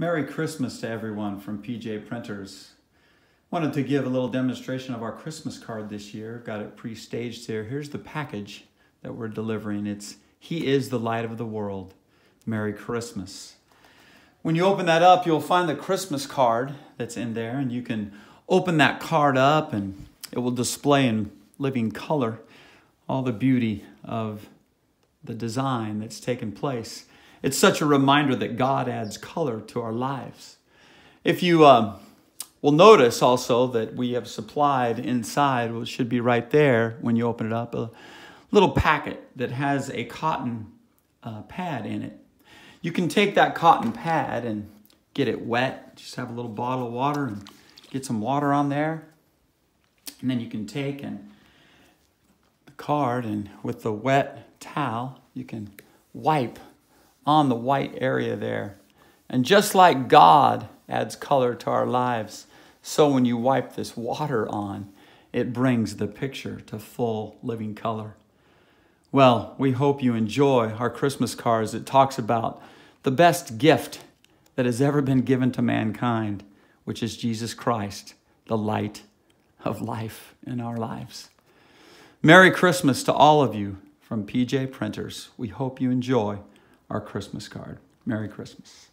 Merry Christmas to everyone from PJ Printers. Wanted to give a little demonstration of our Christmas card this year. Got it pre-staged here. Here's the package that we're delivering. It's He is the light of the world. Merry Christmas. When you open that up, you'll find the Christmas card that's in there and you can open that card up and it will display in living color all the beauty of the design that's taken place. It's such a reminder that God adds color to our lives. If you uh, will notice also that we have supplied inside, which should be right there when you open it up, a little packet that has a cotton uh, pad in it. You can take that cotton pad and get it wet. Just have a little bottle of water and get some water on there. And then you can take and the card and with the wet towel, you can wipe on the white area there. And just like God adds color to our lives, so when you wipe this water on, it brings the picture to full living color. Well, we hope you enjoy our Christmas cards. It talks about the best gift that has ever been given to mankind, which is Jesus Christ, the light of life in our lives. Merry Christmas to all of you from PJ Printers. We hope you enjoy our Christmas card. Merry Christmas.